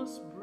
most